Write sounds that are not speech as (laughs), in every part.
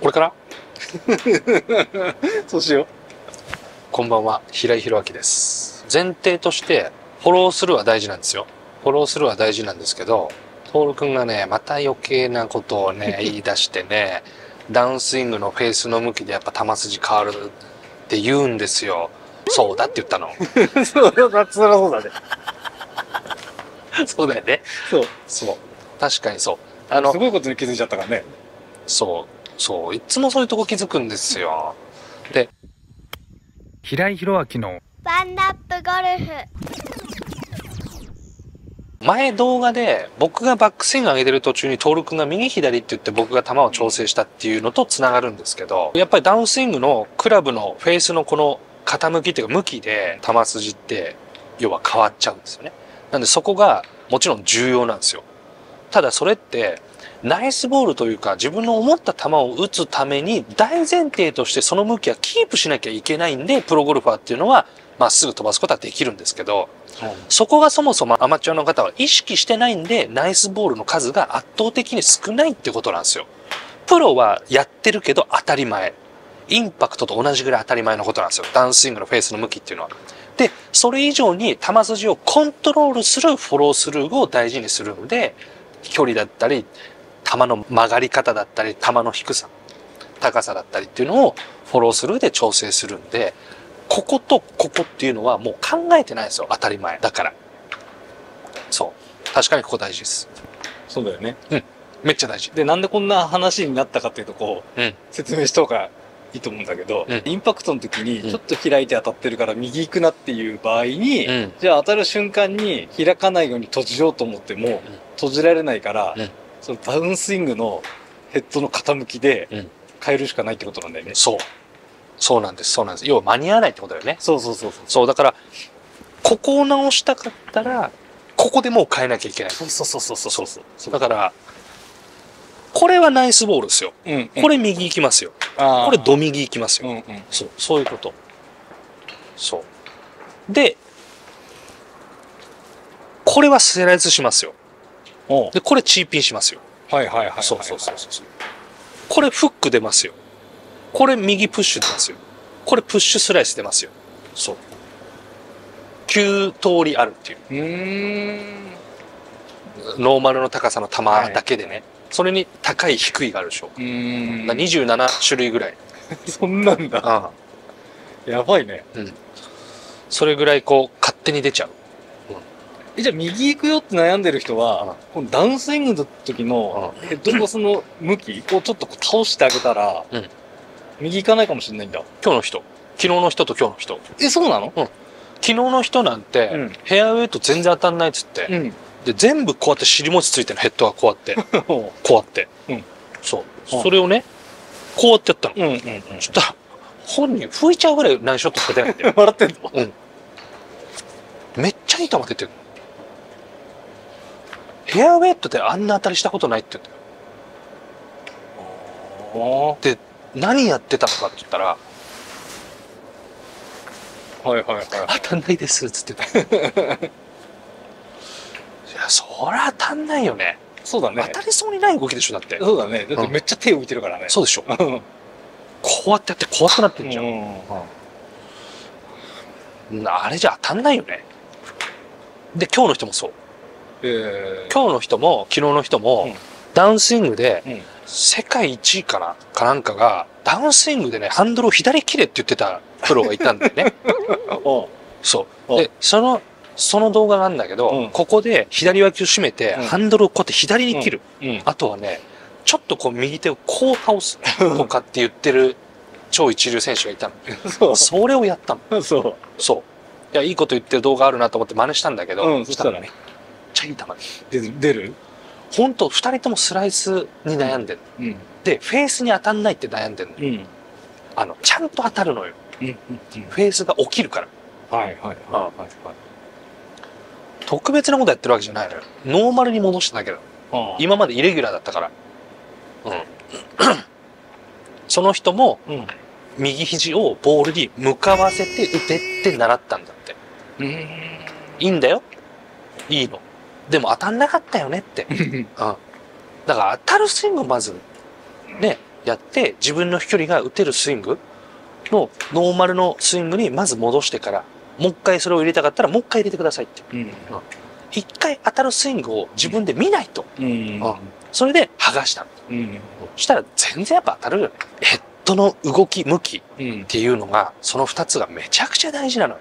これから？(laughs) そうしよこんばんは、平井宏明です。前提として、フォロースルーは大事なんですよ。フォロースルーは大事なんですけど、トール君がね、また余計なことをね、(laughs) 言い出してね、ダウンスイングのフェースの向きでやっぱ球筋変わるって言うんですよ。そうだって言ったの。(laughs) う。そうだ、そうだね。そうだよね。そう。そう。確かにそう。あのす、ごいことに気づいちゃったからね。そう、そう、いつもそういうとこ気づくんですよ。で、平井宏明のワンナップゴルフ前動画で僕がバックスイング上げてる途中にトール君が右左って言って僕が球を調整したっていうのと繋がるんですけど、やっぱりダウンスイングのクラブのフェースのこの傾きっていうか向きで球筋って要は変わっちゃうんですよね。なんでそこがもちろん重要なんですよ。ただそれってナイスボールというか自分の思った球を打つために大前提としてその向きはキープしなきゃいけないんでプロゴルファーっていうのはまっすぐ飛ばすことはできるんですけど、そこがそもそもアマチュアの方は意識してないんで、ナイスボールの数が圧倒的に少ないってことなんですよ。プロはやってるけど当たり前。インパクトと同じぐらい当たり前のことなんですよ。ダウンスイングのフェースの向きっていうのは。で、それ以上に球筋をコントロールするフォロースルーを大事にするんで、距離だったり、球の曲がり方だったり、球の低さ、高さだったりっていうのをフォロースルーで調整するんで、こことここっていうのはもう考えてないんですよ。当たり前。だから。そう。確かにここ大事です。そうだよね。めっちゃ大事。で、なんでこんな話になったかっていうと、こう、うん説明した方がいいと思うんだけど、うんインパクトの時にうんちょっと開いて当たってるから右行くなっていう場合に、うんじゃあ当たる瞬間に開かないように閉じようと思っても、閉じられないから、うんそのダウンスイングのヘッドの傾きでうん変えるしかないってことなんだよね。そう。そうなんです。そうなんです。要は間に合わないってことだよね。そうそうそうそう。そう。だから、ここを直したかったら、ここでもう変えなきゃいけない。そうそうそうそうそうそうそう。だから、これはナイスボールですよ。うん、これ右行きますよ。これド右行きますよ。うんうん。そう、そういうこと。そう。で、これはスライスしますよ。で、これチーピンしますよ。はいはいはいはい。そうそうそうそう。これフック出ますよ。これ右プッシュ出ますよ。これプッシュスライス出ますよ。そう。9通りあるっていう。うーん。ノーマルの高さの球だけでね。それに高い低いがあるでしょ。うーん。だから27種類ぐらい。(laughs) そんなんだ。ああやばいね。それぐらいこう勝手に出ちゃう。え、じゃあ右行くよって悩んでる人は、このダウンスイングの時のヘッドコスの向きをちょっと倒してあげたら、うん右行かないかもしれないんだ。今日の人。昨日の人と今日の人。え、そうなの？昨日の人なんて、うんフェアウェイと全然当たんないっつって、うん。で、全部こうやって尻餅ついてるのヘッドがこうやって。(laughs) こうやって。うんそう。うんそれをね、こうやってやったの。うんうんうん。そしたら、本人吹いちゃうぐらいナイスショットしか出ないんだよ。(laughs) 笑ってんの？めっちゃいい球出てる。フェアウェイとであんな当たりしたことないって言うんだよ。あで、何やってたのかって言ったら、あ。はいはいはい。当たんないですっつってた。(laughs) いや、そりゃ当たんないよね。そうだね当。たりそうにない動きでしょ、だって。そうだね。だってめっちゃ手浮いてるからね。そうでしょ。うん。こうやってやって怖くなってんじゃん。うんあれじゃ当たんないよね。で、今日の人もそう。え今日の人も、昨日の人も、うんダウンスイングで、うん世界一位かなかなんかが、ダウンスイングでね、ハンドルを左切れって言ってたプロがいたんだよね。(laughs) そう。おで、その、その動画なんだけど、うんここで左脇を締めて、うんハンドルをこうやって左に切る。うん。あとはね、ちょっとこう右手をこう倒すとかって言ってる超一流選手がいたの。そそれをやったの。う。そう。そう。いや、いいこと言ってる動画あるなと思って真似したんだけど、うんそしたらめっちゃいい球で。出る？出るほんと、二人ともスライスに悩んでる。うん。で、フェースに当たんないって悩んでるの。うん。あの、ちゃんと当たるのよ。うん。うん。フェースが起きるから。はいはいはいはいはい。特別なことやってるわけじゃないのよ。ノーマルに戻しただけだ。あ今までイレギュラーだったから。うん。(clears throat) その人もうん。右肘をボールに向かわせて打てって習ったんだって。うん。いいんだよ。いいの。でも当たんなかったよねって。うん。だから当たるスイングをまず、ね、やって自分の飛距離が打てるスイングのノーマルのスイングにまず戻してからもう一回それを入れたかったらもう一回入れてくださいってうん。一回当たるスイングを自分で見ないとうん。あそれで剥がしたのうん。そしたら全然やっぱ当たるよねヘッドの動き向きっうん。ていうのがその2つがめちゃくちゃ大事なのよ、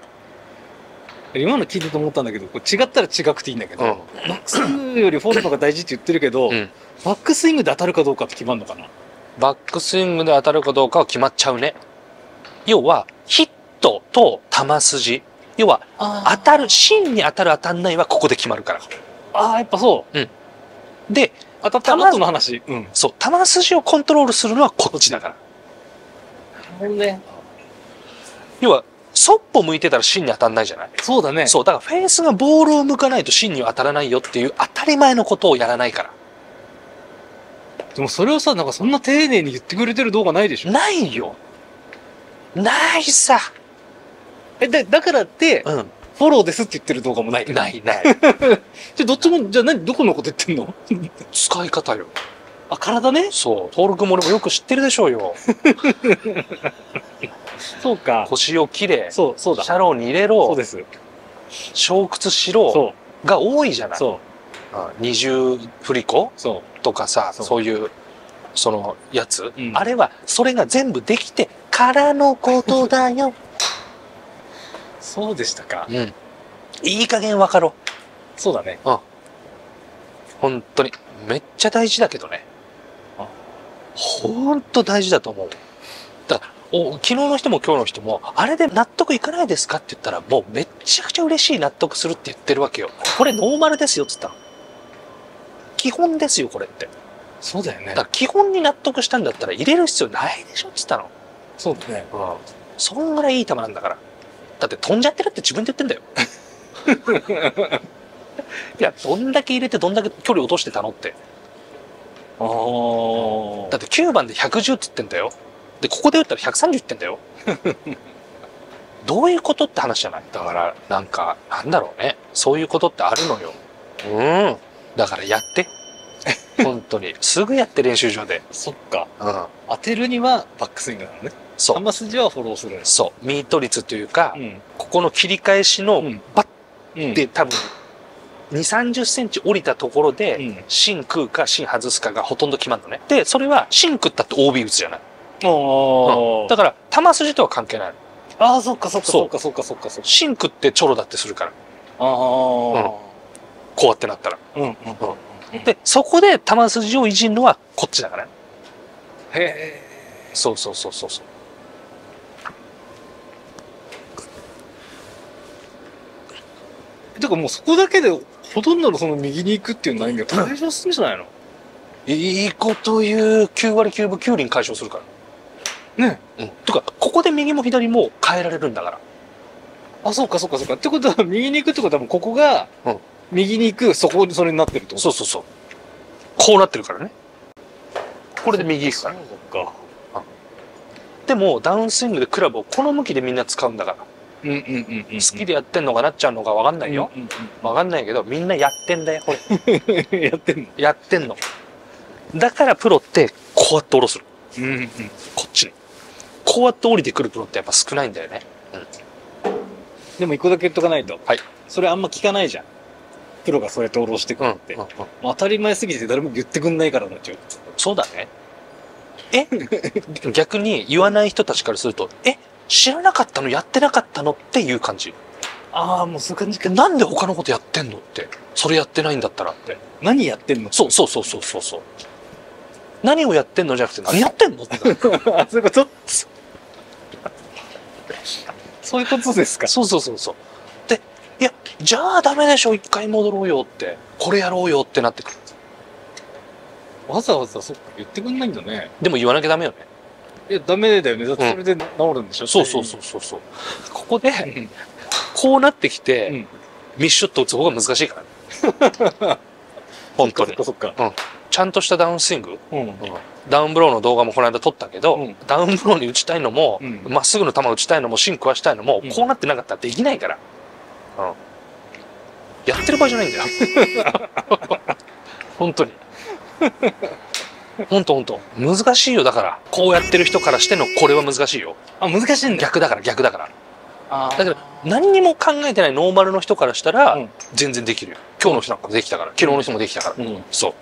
今の聞いてて思ったんだけど、違ったら違くていいんだけど、うん。バックスイングよりフォローの方が大事って言ってるけど、うん。バックスイングで当たるかどうかって決まるのかな？バックスイングで当たるかどうかは決まっちゃうね。要はヒットと球筋。要は当たる芯に当たる当たんないはここで決まるから。ああ、やっぱそう。で当たった後の話。うん。そう球筋をコントロールするのはこっちだから。なるほどね。要はそっぽ向いてたら芯に当たんないじゃない？そうだね。そうだからフェースがボールを向かないと芯には当たらないよっていう当たり前のことをやらないから。でもそれをさ、なんかそんな丁寧に言ってくれてる動画ないでしょ？ないよ。ないさ。え、だ、だからって、うん。フォローですって言ってる動画もない。ないない。(laughs) じゃあどっちも、じゃあ何、どこのこと言ってんの？(laughs) 使い方よ。あ、体ね？そう。登録も俺もよく知ってるでしょうよ (laughs) (laughs) そうか。腰をきれそう、そうだ。シャローに入れそうろです。小屈しろそう。が多いじゃないそう。うん二重振り子そとかさそういうそのやつ、うんあれはそれが全部できてからのことだよ、う。(laughs) そうでしたか。うん、いい加減分かろうそうだね。本当にめっちゃ大事だけどねあ本当大事だと思うお昨日の人も今日の人もあれで納得いかないですかって言ったらもうめっちゃくちゃ嬉しい納得するって言ってるわけよ。これノーマルですよっつったの。基本ですよこれって。そうだよね。だから基本に納得したんだったら入れる必要ないでしょっつったの。そうだね。うん。そんぐらいいい球なんだから。だって飛んじゃってるって自分で言ってんだよ。(laughs) いやどんだけ入れてどんだけ距離落としてたのって。ああ。だって9番で110っつってんだよでここで打ったら130ってんだよ。どういうことって話じゃない？だからなんかなんだろうね。そういうことってあるのよ。うん。だからやって。本当に。(laughs) すぐやって練習場で。そっか。うん。当てるにはバックスイングなのね。そう。球筋はフォローする。そう。ミート率というか、ん。ここの切り返しのうん。バッうん。て多分2、30センチ降りたところで、うん。芯食うか芯外すかがほとんど決まるのね。で、それは芯食ったって OB 打つじゃない。ああ。だから、球筋とは関係ないの。ああ、そっかそっかそっかそっかそっかそっか。芯食ってちょろだってするから。ああ。こうやってなったら。うんうんうん。で、そこで球筋をいじるのはこっちだからね。へえ。そうそうそうそうそう。てかもうそこだけでほとんどのその右に行くっていう悩みが解消するんじゃないの？いいこと言う9割9分9厘解消するから。ねうん。とか、ここで右も左も変えられるんだから。あ、そうかそうかそうか。ってことは右に行くってことはここがうん右に行く、そこにそれになってるってこと？そうそうそう。こうなってるからね。これで右行くから。そっか。でも、ダウンスイングでクラブをこの向きでみんな使うんだから。うんうんうんうん。好きでやってんのかなっちゃうのかわかんないよ。うんうんわかんないけど、みんなやってんだよ、これ。うん。やってんのやってんの。だからプロって、こうやって下ろすの。うんうん。こうやって降りてくるプロってやっぱ少ないんだよね。でも一個だけ言っとかないと。はい。それあんま聞かないじゃん。プロがそうやって下ろしてくうん。るって。うんうん当たり前すぎて誰も言ってくんないからなっちゃう。そうだね。え？逆に言わない人たちからすると、え？知らなかったの？やってなかったの？っていう感じ。ああ、もうそういう感じか。なんで他のことやってんの？って。それやってないんだったらって。何やってんの？そうそうそうそうそうそう。何をやってんの？じゃなくて何やってんの？って。(laughs) あ、そういうこと？そういうことですか。そうそうそうそう。で、いや、じゃあダメでしょ、一回戻ろうよって。これやろうよってなってくる。わざわざそっか言ってくんないんだね。でも言わなきゃダメよね。いや、ダメだよね。だってそれで治るんでしょ、そうそうそうそうそう。ここで、うん。こうなってきて、うんミッシュット打つ方が難しいからね。本当にそっか。そっか。ちゃんとしたダウンスイング、うん。ダウンブローの動画もこの間撮ったけど、うんダウンブローに打ちたいのもうん、ま、っすぐの球打ちたいのも、芯食わしたいのも、うんこうなってなかったらできないから。うん。やってる場合じゃないんだよ。(laughs) 本当に。ほんとほんと。難しいよ、だから。こうやってる人からしてのこれは難しいよ。あ、難しいんだ。逆だから、逆だから。あだから、何にも考えてないノーマルの人からしたら、うん全然できるよ。今日の人なんかもできたから、昨日の人もできたから。うん。そう。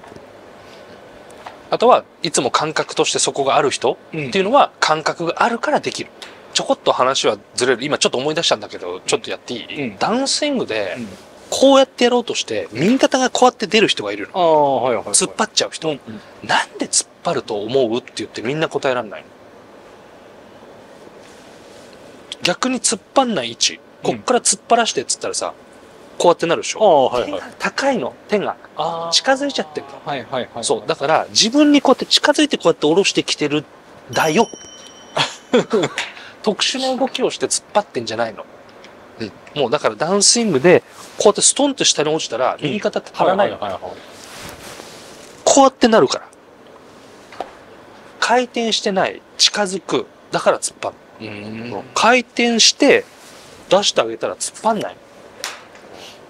あとはいつも感覚としてそこがある人うんっていうのは感覚があるからできる。ちょこっと話はずれる。今ちょっと思い出したんだけど、ちょっとやっていい、うんダウンスイングでうんこうやってやろうとして、右肩がこうやって出る人がいるの。ああ、はいはいはい。突っ張っちゃう人。うん。なんで突っ張ると思うって言ってみんな答えられないの？逆に突っ張んない位置。こっから突っ張らしてっつったらさ、こうやってなるでしあょ。あ、はいはい。高いの。手が。あ近づいちゃってるの。はいはいはい。そう。だから、自分にこうやって近づいてこうやって下ろしてきてる、だよ。(laughs) 特殊な動きをして突っ張ってんじゃないの。うん。もうだからダウンスイングで、こうやってストンって下に落ちたら、右肩って張らないの。こうやってなるから。回転してない、近づく。だから突っ張る。回転して、出してあげたら突っ張んないの。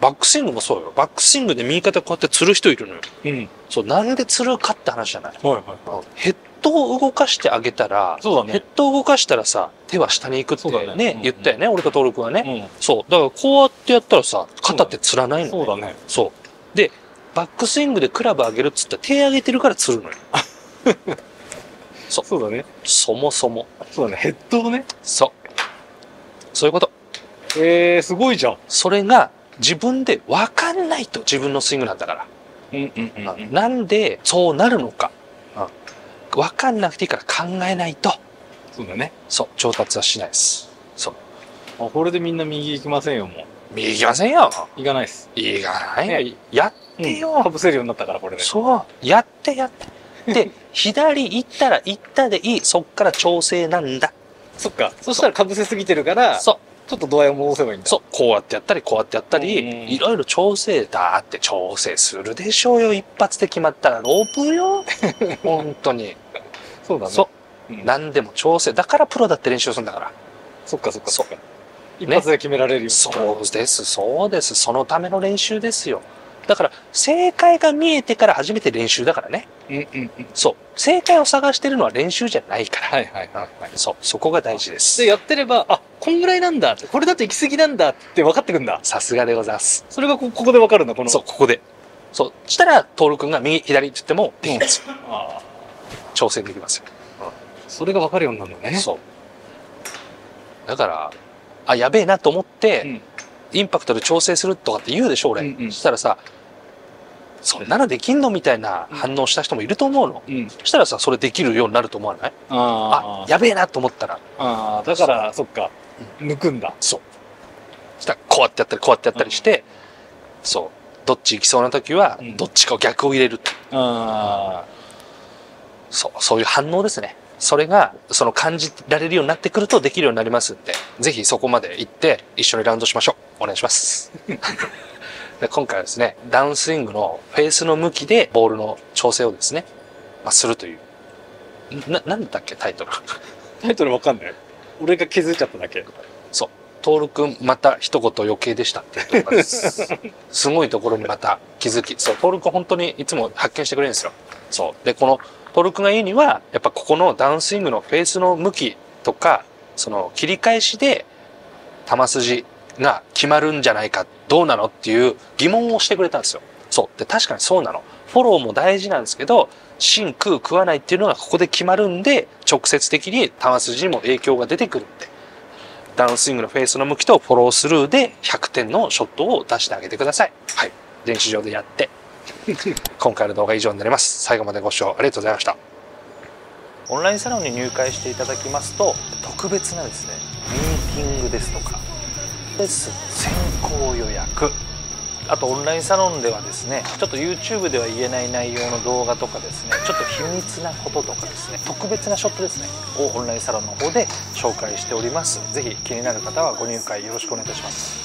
バックスイングもそうよ。バックスイングで右肩こうやって釣る人いるのよ。うん。そう、なんで釣るかって話じゃない。はいはいはい。ヘッドを動かしてあげたら、そうだねヘッドを動かしたらさ、手は下に行くってそうだね、ねうん言ったよね、俺とトール君はね。うそう。だからこうやってやったらさ、肩って釣らないん。の、ね。そうだね。そう。で、バックスイングでクラブ上げるっつったら手上げてるから釣るのよ。(laughs) そうだね。そもそも。そうだね。ヘッドをね。そう。そういうこと。えー、すごいじゃん。それが自分で分かんないと自分のスイングなんだから。うんうんうん。なんでそうなるのか。分かんなくていいから考えないと、そうだね。そう、上達はしないです。そう。あ、これでみんな右行きませんよ、もう。右行きませんよ。行かないっす。いいがないねよ。やってよ。かぶせるようになったから、これで。そう。やってやって。で、(laughs) 左行ったら行ったでいい。そっから調整なんだ。そっか。そしたらかぶせすぎてるから、そう。ちょっと度合いを戻せばいいんだ。そう。こうやってやったり、こうやってやったうんり、いろいろ調整だって調整するでしょうよ。一発で決まったらロープよ。(laughs) 本当に。そうだね。そう。うん何でも調整。だからプロだって練習するんだから。そっかそっかそそっか。一発で決められるように。そうです、そうです。そのための練習ですよ。だから、正解が見えてから初めて練習だからね。うんうんうん。そう。正解を探してるのは練習じゃないから。はいはいはいはい。そう。そこが大事ですで、。やってれば、あ、こんぐらいなんだこれだと行き過ぎなんだって分かってくんだ。さすがでございます。それがこここで分かるんだ、この。そう、ここで。そう。したら、トール君が右、左って言っても、できますよ。あ挑戦できますよ。ーそれが分かるようになるのね。そう。だから、あ、やべえなと思って、うんインパクトで調整するとかって言うでしょ、俺。うんうんそしたらさ、そんなのできんのみたいな反応した人もいると思うの。うん。そしたらさ、それできるようになると思わない？ああ、やべえなと思ったら、ああ、だから、そっか。抜くんだ。そう。そしたら、こうやってやったり、こうやってやったりして、そう。どっち行きそうな時はうん、どっちかを逆を入れる。あそう、そういう反応ですね。それが、その感じられるようになってくるとできるようになりますんで、ぜひそこまで行って一緒にラウンドしましょう。お願いします。(laughs) で今回はですね、ダウンスイングのフェースの向きでボールの調整をですね、まあ、するという。な、なんだっけ、タイトル。あ。タイトル分かんない。俺が気づいちゃっただけ。そう。トールくん、また一言余計でしたってす。(laughs) すごいところにまた気づき。そう、トールくん本当にいつも発見してくれるんですよ。そう。で、このトールくんが言うには、やっぱここのダウンスイングのフェースの向きとか、その切り返しで球筋が決まるんじゃないか、どうなのっていう疑問をしてくれたんですよ。そう。で、確かにそうなの。フォローも大事なんですけど、芯食う食わないっていうのがここで決まるんで、直接的に球筋にも影響が出てくるんで。ダウンスイングのフェースの向きとフォロースルーで100点のショットを出してあげてください。はい。練習場でやって。(laughs) 今回の動画は以上になります。最後までご視聴ありがとうございました。オンラインサロンに入会していただきますと、特別なですね、ミーティングですとか、レッスン先行予約、あとオンラインサロンではですね、ちょっと YouTube では言えない内容の動画とかですね、ちょっと秘密なこととかですね、特別なショットですね、をオンラインサロンの方で紹介しております。是非気になる方はご入会よろしくお願いいたします。